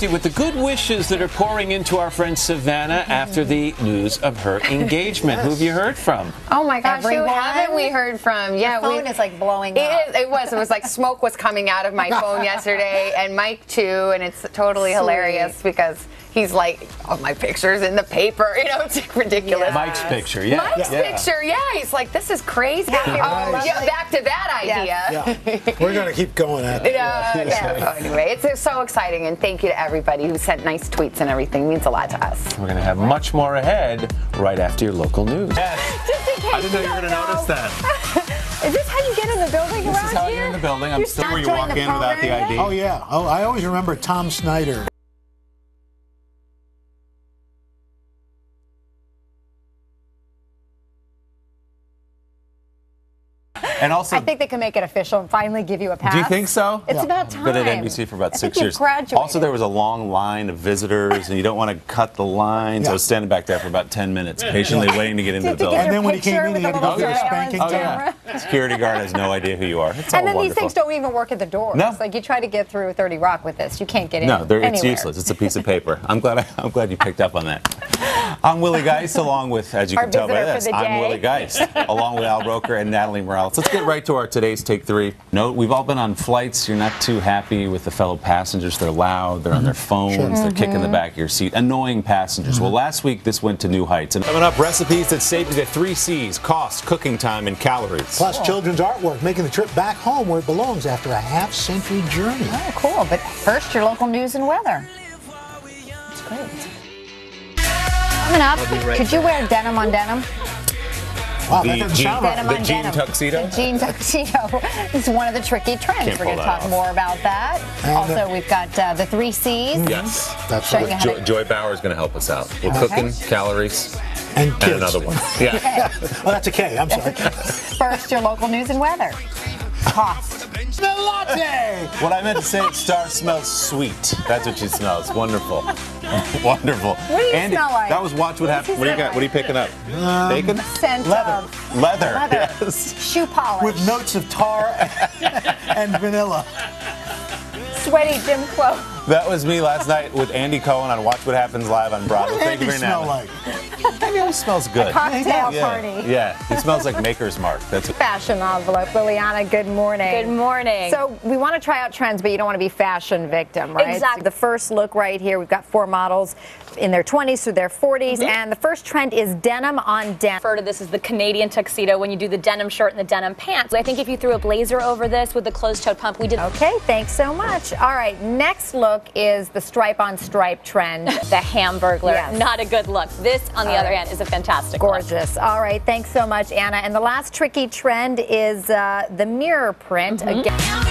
With the good wishes that are pouring into our friend Savannah after the news of her engagement. Who have you heard from? Oh my gosh, Everyone? who haven't we heard from? Yeah, phone we, is, like, blowing It up. is- It was. It was like smoke was coming out of my phone yesterday, and Mike too, and it's totally hilarious because he's like, "Oh, my picture's in the paper." You know, it's ridiculous. Mike's picture, yeah. Mike's yeah. picture, yeah. He's like, "This is crazy." Yeah, Oh, right. yeah, back to that idea. Yeah, we're going to keep going at it. Yeah, yeah. So anyway, it's, it's so exciting, and thank you to everybody who sent nice tweets and everything. It means a lot to us. We're going to have much more ahead right after your local news. I didn't know you were going to notice that. Is this how you get in the building This around is how you're in the building. I'm You still where you walk the in without the program ID. Oh, yeah. Oh, I always remember Tom Snyder. And also, I think they can make it official and finally give you a pass. do you think so? It's about time. Been at NBC for about I six think years. Graduated. Also, there was a long line of visitors, and you don't want to cut the lines. I was standing back there for about 10 minutes, patiently waiting to get into the Did you building. And then when he came in, he had to go little get a spanking Oh, yeah. Security guard has no idea who you are. It's all And then these things don't even work at the door. No. It's like you try to get through 30 Rock with this. You can't get in. No, it's useless. It's a piece of paper. I'm glad. I, I'm glad you picked up on that. I'm Willie Geist, along with, as you Our can tell by this, I'm. Willie Geist, along with Al Roker and Natalie Morales. Let's get right to our today's take three. No, we've all been on flights. You're not too happy with the fellow passengers. They're loud. They're on their mm-hmm. phones. They're kicking the mm-hmm. back of your seat. Annoying passengers. Well, mm-hmm. last week this went to new heights. And coming up, recipes that save you the three C's: cost, cooking time, and calories. Plus, children's artwork making the trip back home where it belongs after a half century journey. Oh, cool. But first, your local news and weather. That's great. Coming up, could you wear denim on denim? Wow, that The jean- Denim the on jean denim. tuxedo? The jean tuxedo is one of the tricky trends. Can't We're going to talk off. more about that. And, uh, also, we've got uh, the three C's. Yes. That's Showing right. Joy, to- Joy Bauer is going to help us out. We're Okay. cooking, calories, And and another one. Yeah. Oh, that's a K. I'm sorry. First, your local news and weather. Cost. The latte. What I meant to say, Star smells sweet. That's what she smells. Wonderful. Wonderful. What do you Andy, smell like? That was watch what What happened. What do you smell got? What are you picking up? Um, Bacon? Scent Leather. of Leather. leather. Yes. shoe polish. With notes of tar and vanilla. sweaty gym clothes. That was me last night with Andy Cohen on Watch What Happens Live on Bravo. What does Thank you Andy very smell much. like? Andy always smells good. Cocktail yeah. party. Yeah. He smells like Maker's Mark. That's what Fashion envelope. Liliana, good morning. Good morning. So we want to try out trends, but you don't want to be fashion victim, right? Exactly. The first look right here, we've got four models in their 20s through their 40s, Mm-hmm. and the first trend is denim on denim. refer to this as the Canadian tuxedo when you do the denim shirt and the denim pants. I think if you threw a blazer over this with the closed-toed pump, we did Okay, thanks so much. All right, next look is the stripe on stripe trend. the Hamburglar. Yes. Not a good look. This, on the All other right. hand, is a fantastic look. Gorgeous. All right, thanks so much, Anna. And the last tricky trend is uh, the mirror print. Mm-hmm. Again.